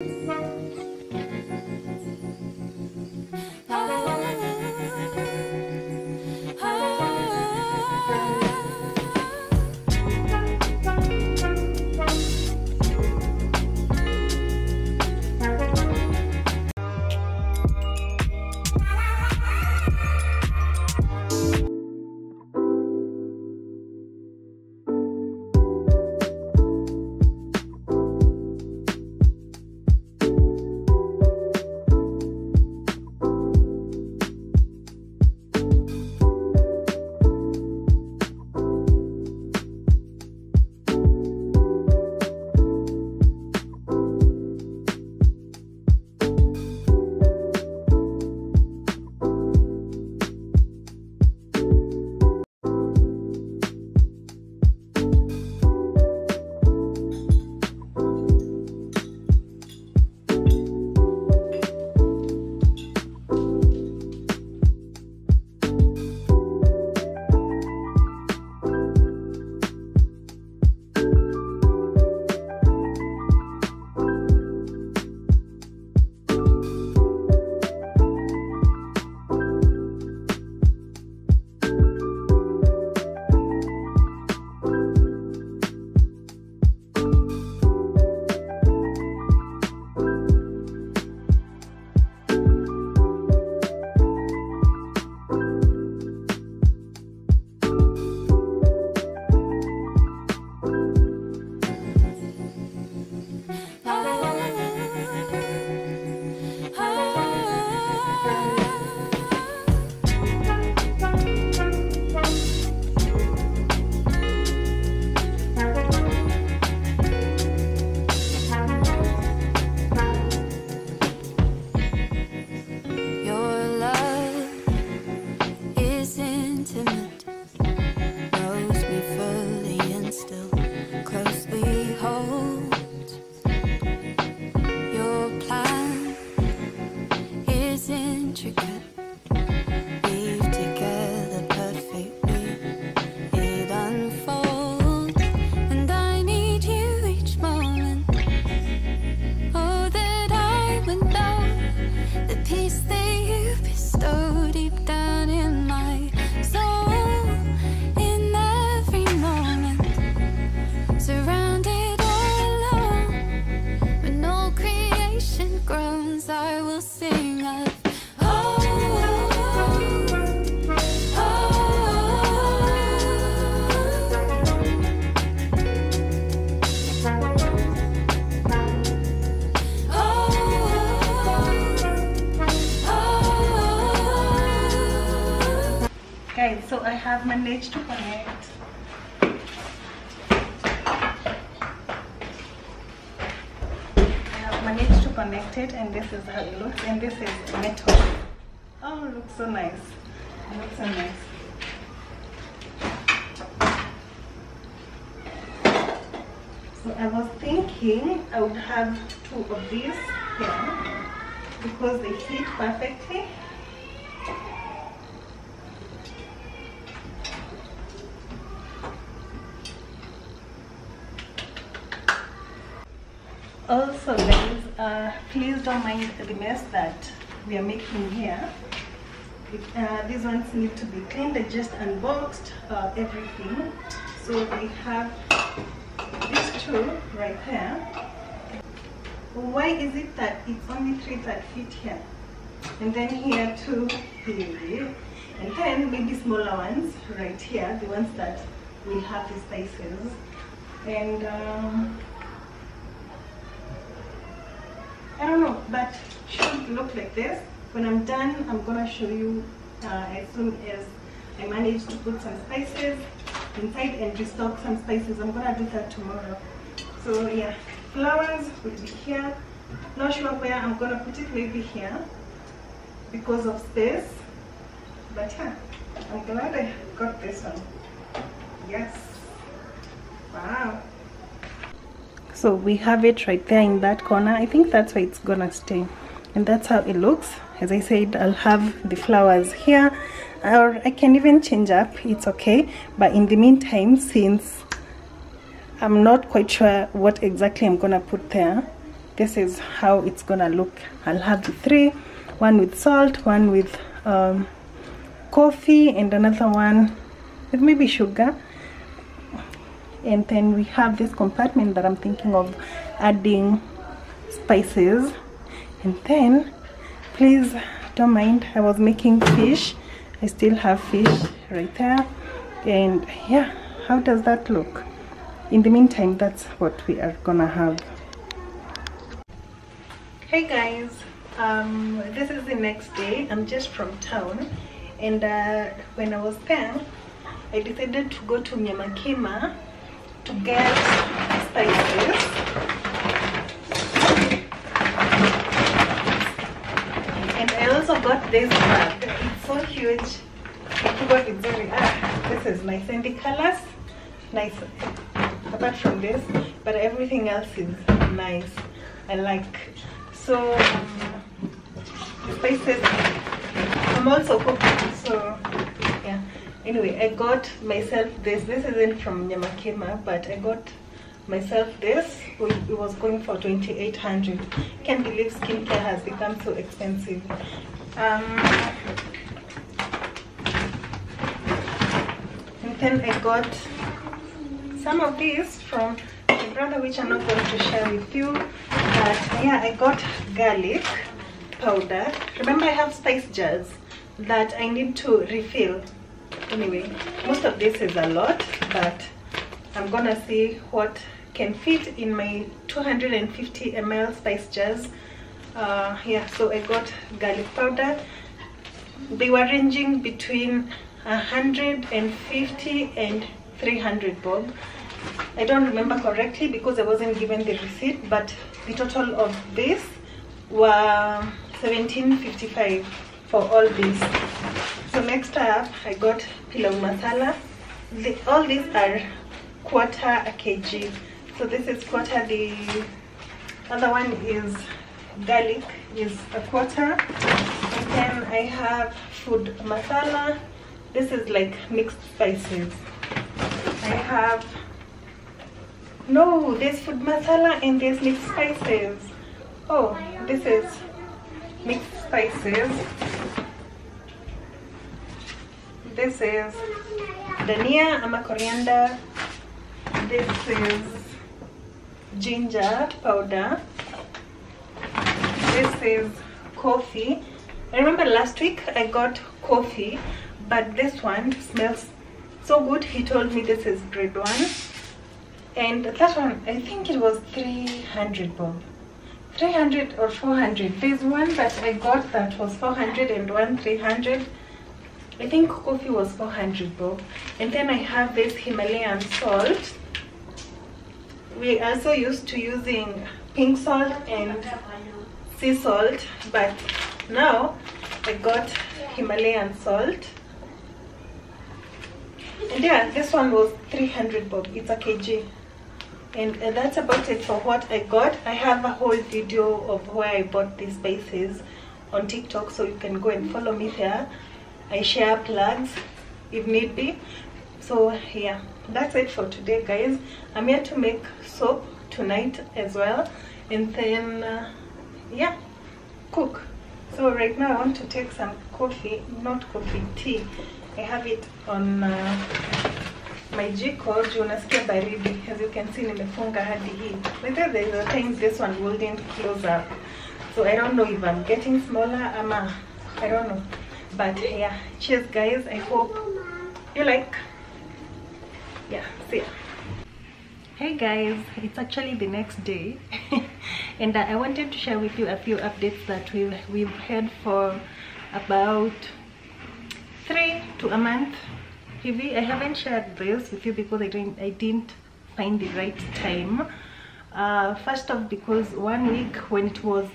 Your so I have managed to connect I have managed to connect it and this is how it looks and this is metal. Oh, it looks so nice. It looks so nice. So I was thinking I would have two of these here because they fit perfectly. Also guys, uh, please don't mind the mess that we are making here. Uh, these ones need to be cleaned. I just unboxed uh, everything. So we have these two right here Why is it that it's only three that fit here? And then here two. And then maybe smaller ones right here, the ones that will have the spaces. And um, I don't know, but should look like this. When I'm done, I'm gonna show you uh, as soon as I manage to put some spices inside and restock some spices. I'm gonna do that tomorrow. So yeah, flowers will be here. Not sure where I'm gonna put it, maybe here because of space. But yeah, I'm glad I got this one. Yes. Wow. So we have it right there in that corner. I think that's where it's gonna stay. And that's how it looks. As I said, I'll have the flowers here or I can even change up, it's okay. But in the meantime, since I'm not quite sure what exactly I'm gonna put there, this is how it's gonna look I'll have the three one with salt one with um, coffee and another one with maybe sugar and then we have this compartment that I'm thinking of adding spices. And then please don't mind I was making fish. I still have fish right there. And yeah how does that look? In the meantime that's what we are gonna have. Hey guys um, this is the next day. I'm just from town. And uh, when I was there I decided to go to Nyamakima to get spices and I also got this bag it's so huge. It's very ah, this is nice and the colors nice apart from this but everything else is nice. I like. So um, the spices I'm also cooking so anyway I got myself this. This isn't from Nyamakima but I got myself this it was going for 2800 can't believe skincare has become so expensive. Um, and then I got some of these from my brother which I'm not going to share with you but yeah I got garlic powder. Remember I have spice jars that I need to refill anyway most of this is a lot but I'm gonna see what can fit in my 250 ml spice jars. Uh, yeah so I got garlic powder. They were ranging between 150 and 300 bob. I don't remember correctly because I wasn't given the receipt but the total of this were 1755 for all these so next up I got pilau masala. The, all these are quarter a kg. So this is quarter the other one is garlic is a quarter. And then I have food masala. This is like mixed spices. I have no there's food masala and there's mixed spices. Oh this is mixed spices this is dhania ama coriander. This is ginger powder. This is coffee. I remember last week I got coffee but this one smells so good. He told me this is grade one. And that one I think it was 300 bob 300 or 400 there's one that I got that was 400 and one 300 I think coffee was 400 bob and then I have this Himalayan salt. We also used to using pink salt and sea salt but now I got Himalayan salt. And yeah this one was 300 bob. It's a kg. And uh, that's about it for what I got. I have a whole video of where I bought these spices on TikTok so you can go and follow me there I share plugs if need be. So yeah that's it for today guys. I'm here to make soap tonight as well and then uh, yeah cook. So right now I want to take some coffee not coffee tea. I have it on uh, my jiko juu nasikia baridi. As you can see nimefunga hadi hii. But then there's a times this one wouldn't close up. So I don't know if I'm getting smaller ama I don't know but yeah cheers guys. I hope you like. Yeah see ya. Hey guys. It's actually the next day. And uh, I wanted to share with you a few updates that we've, we've had for about three to a month. Hivi, I haven't shared this with you because I didn't I didn't find the right time. Uh, first off because one week when it was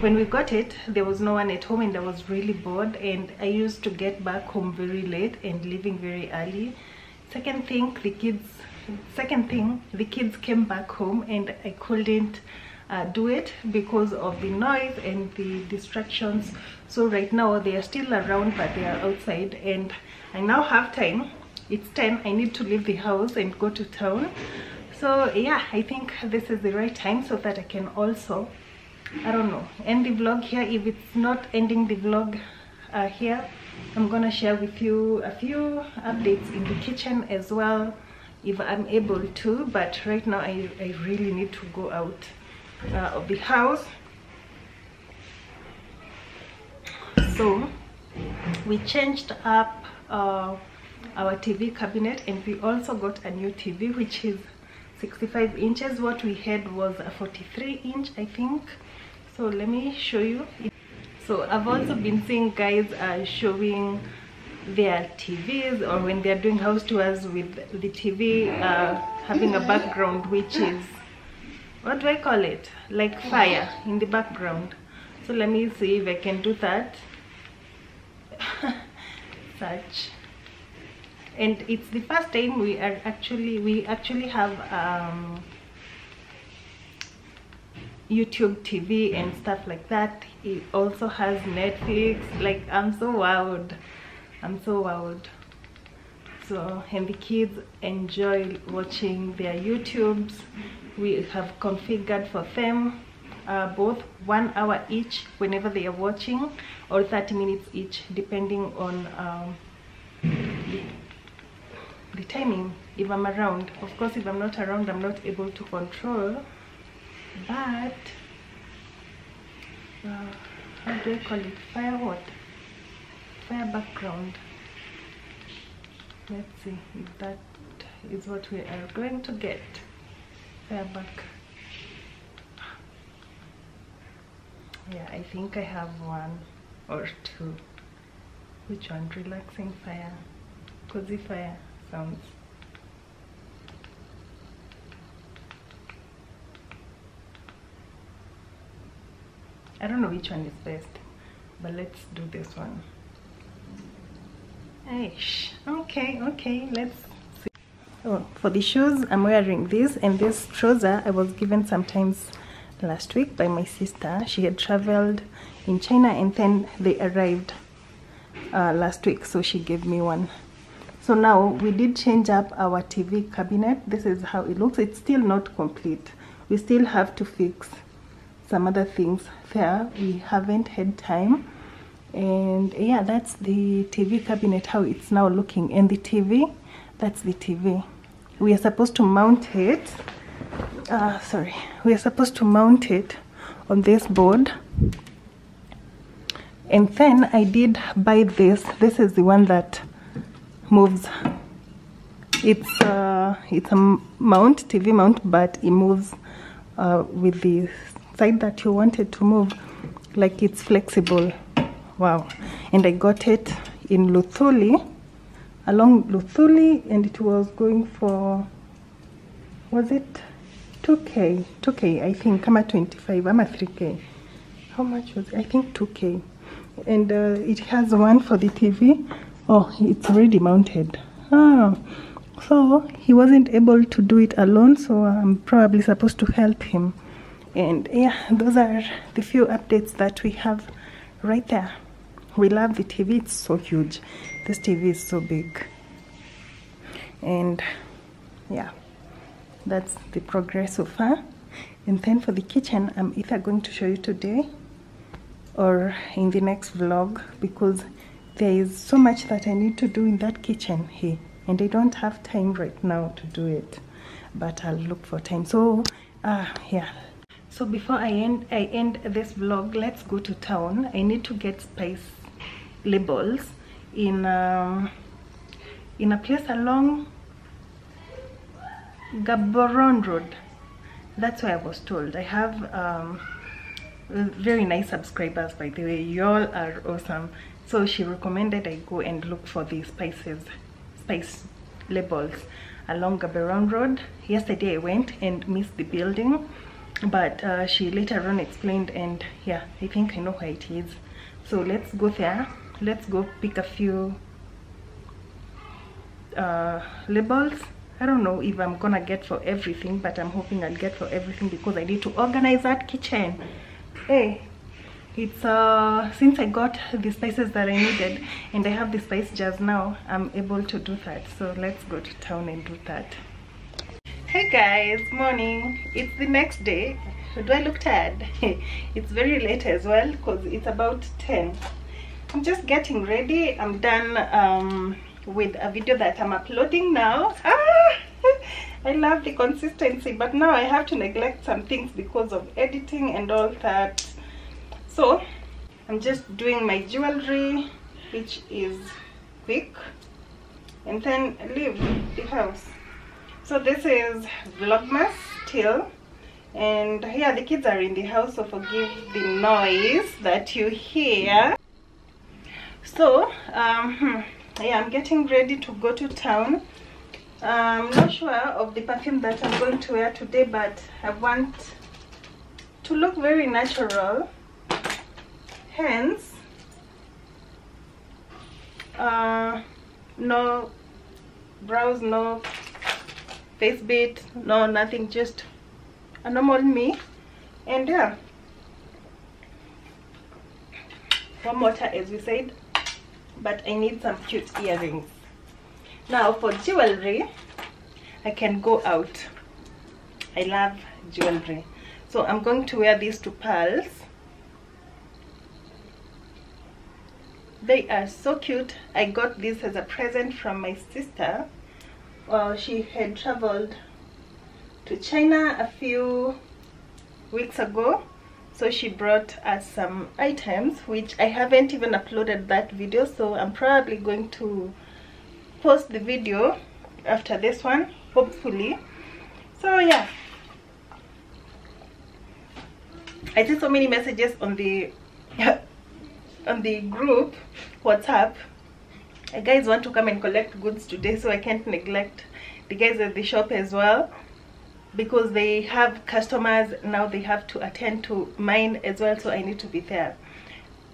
when we got it there was no one at home and I was really bored and I used to get back home very late and leaving very early. Second thing the kids second thing the kids came back home and I couldn't uh, do it because of the noise and the distractions. So right now they are still around but they are outside. And I now have time. It's 10 I need to leave the house and go to town. So yeah i think this is the right time so that i can also i don't know. End the vlog here. If it's not ending the vlog uh, here i'm gonna share with you a few updates in the kitchen as well if i'm able to but right now i, I really need to go out uh, of the house. So we changed up uh, our TV cabinet and we also got a new TV which is 65 inches. What we had was a 43 inch I think. So let me show you. So I've also been seeing guys uh, showing their TVs or when they're doing house tours with the TV uh, having a background which is what do I call it? Like fire in the background. So let me see if I can do that. Such and it's the first time we are actually we actually have um, YouTube TV and stuff like that. It also has Netflix. Like I'm so wowed. I'm so wowed. So and the kids enjoy watching their YouTubes. We have configured for them uh, both one hour each whenever they are watching or 30 minutes each depending on um, the timing if I'm around. Of course if I'm not around I'm not able to control. But uh, how do I call it? Fire what? Fire background. Let's see if that is what we are going to get. Fire back. Yeah i think i have one or two. Which one? Relaxing fire. Cozy fire i don't know which one is best but let's do this one. Aish. okay okay let's see. For the shoes i'm wearing this and this trouser i was given sometimes last week by my sister. She had traveled in china and then they arrived uh, last week so she gave me one so now we did change up our tv cabinet. This is how it looks. It's still not complete. We still have to fix some other things there. We haven't had time. And yeah that's the tv cabinet how it's now looking. And the tv that's the tv we are supposed to mount it. Uh, sorry. We are supposed to mount it on this board. And then I did buy this. This is the one that moves. It's uh, it's a mount TV mount but it moves uh, with the side that you wanted to move. Like it's flexible. Wow. And I got it in Luthuli along Luthuli and it was going for was it 2k 2k I think. Am kama 25 Am ama 3k how much was it? I think 2k and uh, it has one for the TV oh it's already mounted. Ah so he wasn't able to do it alone so I'm probably supposed to help him. And yeah those are the few updates that we have right there. We love the TV it's so huge. This TV is so big. And yeah that's the progress so far. And then for the kitchen I'm either going to show you today or in the next vlog because there is so much that I need to do in that kitchen here and I don't have time right now to do it but I'll look for time. So uh, yeah. So before I end I end this vlog let's go to town. I need to get spice labels in um, in a place along Gaborone Road. That's where I was told. I have um, very nice subscribers by the way. Y'all are awesome so she recommended I go and look for the spices spice labels along Gaborone Road. Yesterday I went and missed the building but uh, she later on explained and yeah I think I know where it is. So let's go there. Let's go pick a few uh, labels. I don't know if I'm gonna get for everything but I'm hoping I'll get for everything because I need to organize that kitchen. Hey it's uh since I got the spices that I needed and I have the spice jars now I'm able to do that so let's go to town and do that Hey guys, morning. It's the next day. Do I look tired? it's very late as well because it's about 10. I'm just getting ready. I'm done um, with a video that I'm uploading now. Ah, I love the consistency, but now I have to neglect some things because of editing and all that. So I'm just doing my jewelry, which is quick, and then leave the house. So this is vlogmas still. And yeah the kids are in the house so forgive the noise that you hear. So um hmm, yeah i'm getting ready to go to town. I'm not sure of the perfume that i'm going to wear today but i want to look very natural hence uh no brows no face beat no nothing just a normal me. And yeah one water as we said but i need some cute earrings. Now for jewelry i can go out. I love jewelry. So i'm going to wear these two pearls they are so cute. I got this as a present from my sister. Well she had traveled to China a few weeks ago. So she brought us some items which I haven't even uploaded that video. So I'm probably going to post the video after this one hopefully. So yeah. I see so many messages on the on the group WhatsApp. Guys want to come and collect goods today so i can't neglect the guys at the shop as well because they have customers now they have to attend to mine as well so i need to be there.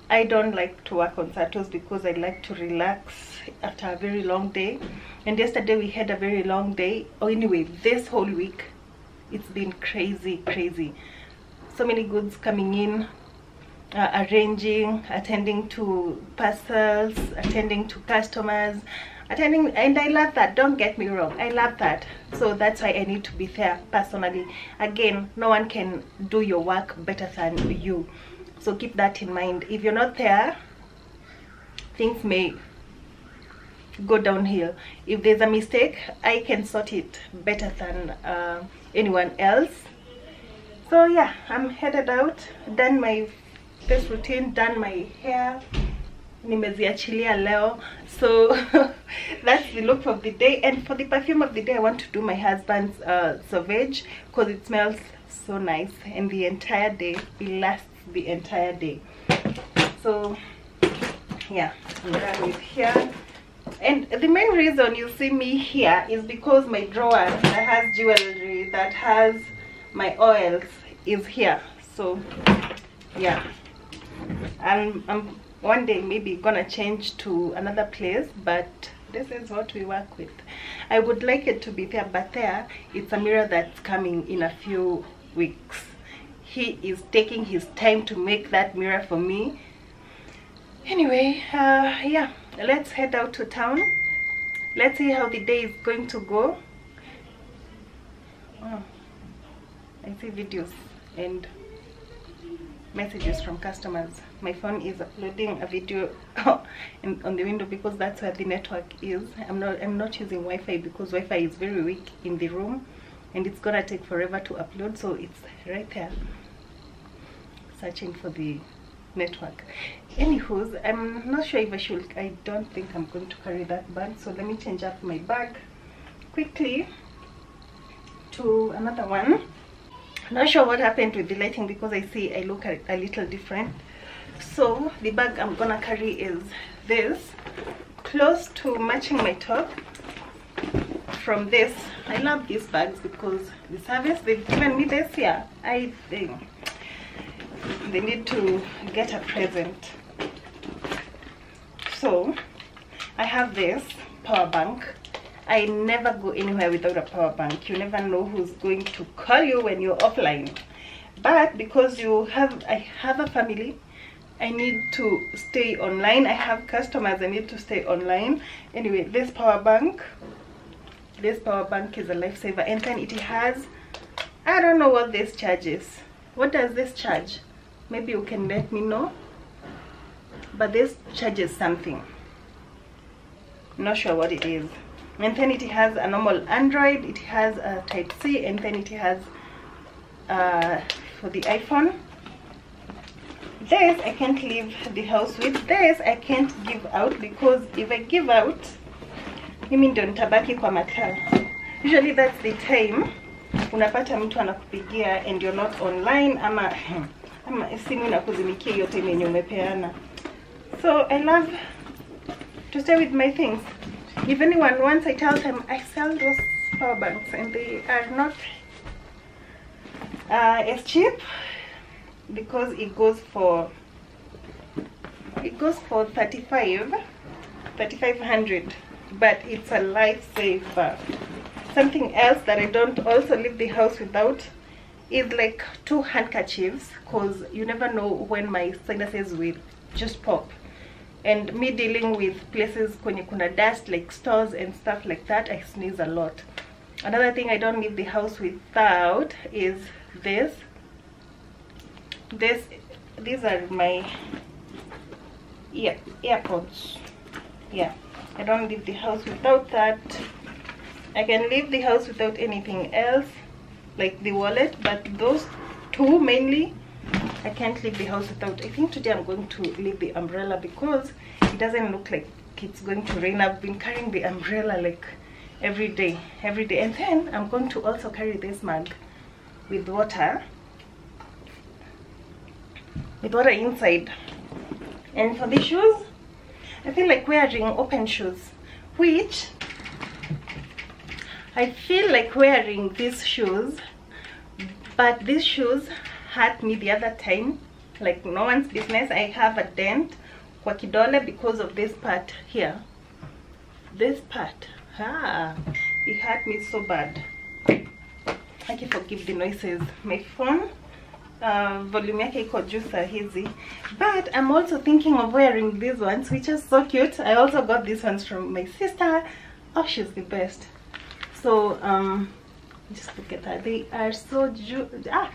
I don't like to work on saturdays because i like to relax after a very long day. And yesterday we had a very long day. Oh anyway this whole week it's been crazy crazy. So many goods coming in uh, arranging, attending to parcels, attending to customers, attending, and I love that. Don't get me wrong, I love that. So that's why I need to be there personally. Again, no one can do your work better than you. So keep that in mind. If you're not there, things may go downhill. If there's a mistake, I can sort it better than uh, anyone else. So yeah, I'm headed out, done my this routine done my hair nimeziachilia leo. So that's the look of the day. And for the perfume of the day i want to do my husband's uh, sauvage because it smells so nice and the entire day. It lasts the entire day. So yeah i'm done with here and the main reason you see me here is because my drawer that has jewelry that has my oils is here. So yeah and I'm one day maybe gonna change to another place but this is what we work with. I would like it to be there but there it's a mirror that's coming in a few weeks. He is taking his time to make that mirror for me. Anyway uh, yeah let's head out to town. Let's see how the day is going to go. Oh, I see videos and messages from customers. My phone is uploading a video in, on the window because that's where the network is. I'm not i'm not using wi-fi because wi-fi is very weak in the room and it's gonna take forever to upload so it's right there searching for the network. Anywho's i'm not sure if i should i don't think i'm going to carry that bag so let me change up my bag quickly to another one not sure what happened with the lighting because I see I look a, a little different. So the bag I'm gonna carry is this. Close to matching my top from this. I love these bags because the service they've given me this year I think they need to get a present. So I have this power bank I never go anywhere without a power bank. You never know who's going to call you when you're offline. But because you have, I have a family, I need to stay online. I have customers, I need to stay online. Anyway, this power bank this power bank is a lifesaver and then it has i don't know what this charges what does this charge maybe you can let me know but this charges something not sure what it is and then it has a normal android it has a type c and then it has uh, for the iphone. This i can't leave the house with this i can't give out because if i give out mimi don't nitabaki kwa mataa usually that's the time unapata mtu anakupigia and you're not online ama ama simu inakuzimikia hiyo time yenye umepeana. So i love to stay with my things if anyone wants i tell them i sell those power banks and they are not uh, as cheap because it goes for it goes for 35 3500 but it's a lifesaver. Something else that i don't also leave the house without is like two handkerchiefs because you never know when my sinuses will just pop and me dealing with places kwenye kuna dust like stores and stuff like that i sneeze a lot. Another thing i don't leave the house without is this. This these are my ear earpods. Yeah i don't leave the house without that. I can leave the house without anything else like the wallet but those two mainly i can't leave the house without i think today i'm going to leave the umbrella because it doesn't look like it's going to rain. I've been carrying the umbrella like every day every day. And then i'm going to also carry this mug with water with water inside. And for the shoes i feel like wearing open shoes which i feel like wearing these shoes but these shoes hurt me the other time. Like no one's business. I have a dent kwa kidole because of this part here. This part ah it hurt me so bad. I can forgive the noises. My phone uh, volume yake iko juu hizi. But i'm also thinking of wearing these ones which are so cute. I also got these ones from my sister. Oh she's the best. So um just look at that they are so ju ah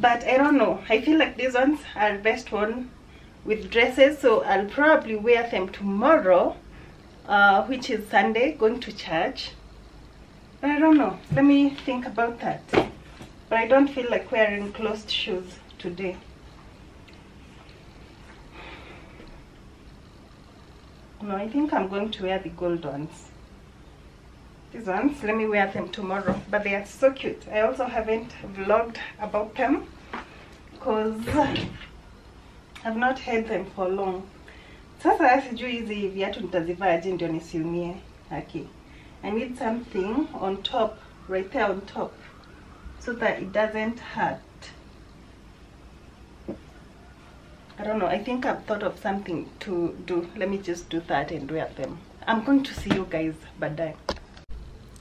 but i don't know. I feel like these ones are best worn with dresses so i'll probably wear them tomorrow uh, which is sunday going to church. But i don't know. Let me think about that. But i don't feel like wearing closed shoes today. No i think i'm going to wear the gold ones these ones let me wear them tomorrow but they are so cute i also haven't vlogged about them because i've not had them for long sasa sijui hizi viatu nitazivaaje ndio nisiumie okay i need something on top right there on top so that it doesn't hurt I don't know. I think I've thought of something to do. Let me just do that and wear them. I'm going to see you guys baadaye.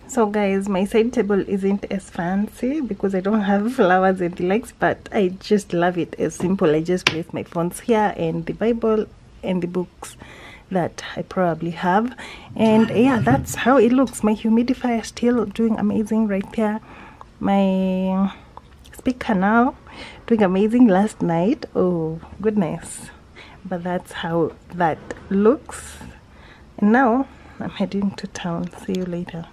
So guys, my side table isn't as fancy because I don't have flowers and the likes, but I just love it as simple. I just place my phones here and the Bible and the books that I probably have. And yeah, that's how it looks. My humidifier still doing amazing right there. My speaker now doing amazing last night. Oh, goodness. But that's how that looks. And now I'm heading to town. See you later.